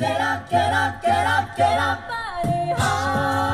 Get up, get up, get up, get up, buddy.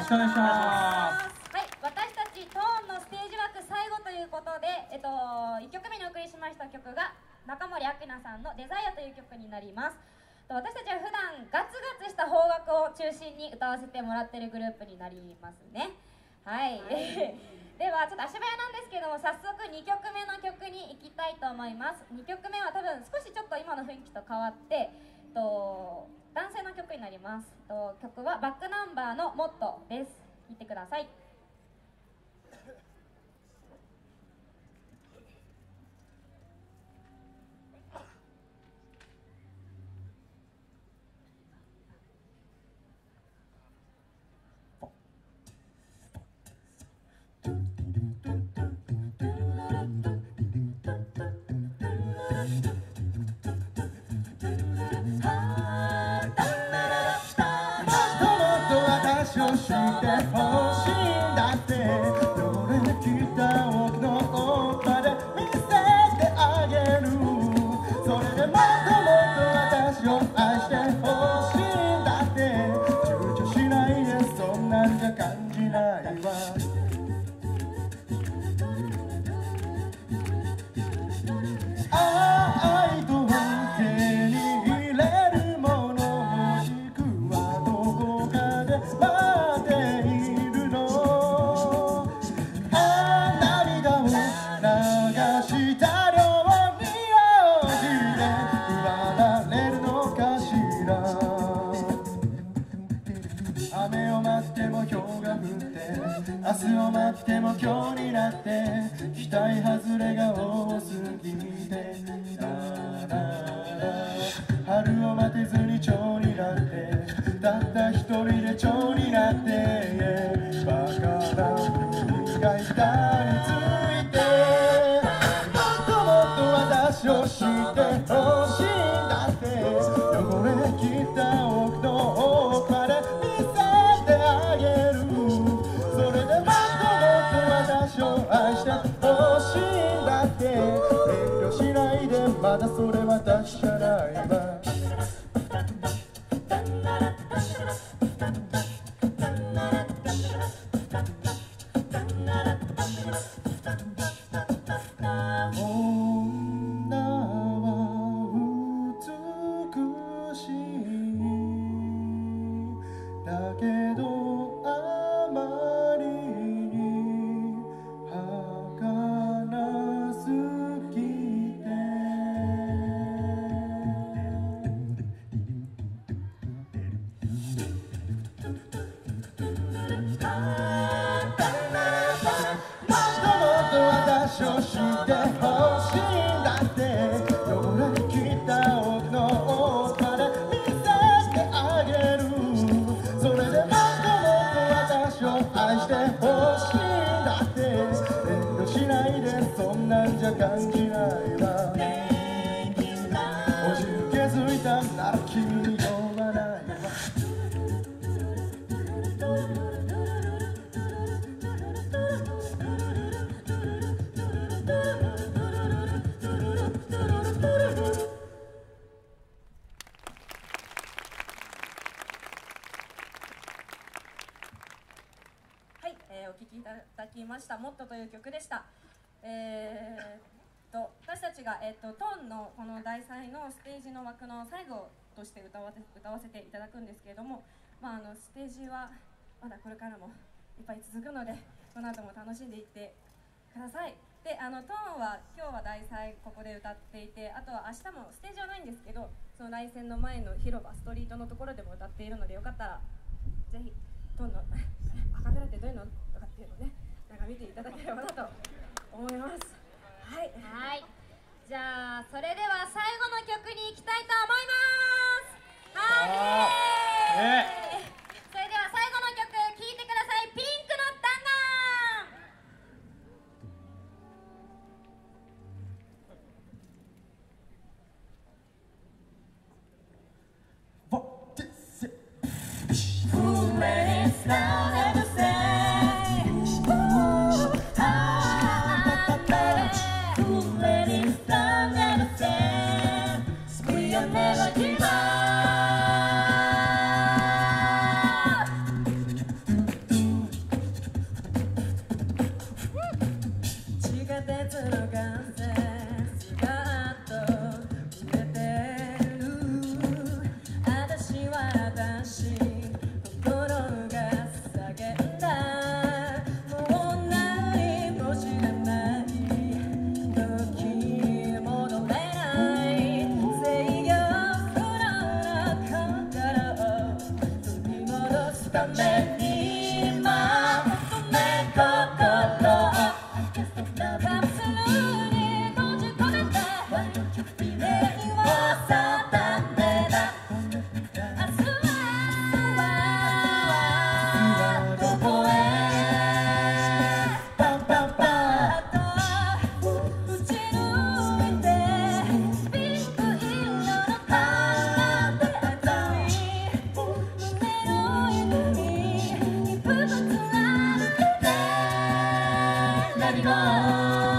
ろしくお願いします。はい、私たちトーンのステージ枠最後ということで、えっと1曲目にお送りしました曲が中森明菜さんの「デザイアという曲になります。私たちは普段ガツガツした方角を中心に歌わせてもらってるグループになりますね。はい、はい、ではちょっと足早なんですけども早速2曲目の曲に行きたいと思います2曲目は多分少しちょっと今の雰囲気と変わってと男性の曲になります。と曲はバックナンバーのモットです。見てください。that home. 君がんなんじゃ感じないわおじけづいたなら君に呼ばないわはい、えーお聴きいただきました「もっと」という曲でした。えーっと私たちが、えーっとトーンのこの題材のステージの枠の最後として歌わせ歌わせていただくんですけれども、まあ、あのステージはまだこれからもいっぱい続くのでこの後も楽しんでいってください。であのトーンは今日は題材ここで歌っていてあとは明日もステージはないんですけどその来線の前の広場ストリートのところでも歌っているのでよかったらぜひトーンのアカペラってどういうのとかっていうのをねなんか見ていただければなと思います。はい。はい。じゃあそれでは最後の曲に行きたいと思います。はい。Let it start. Let it go.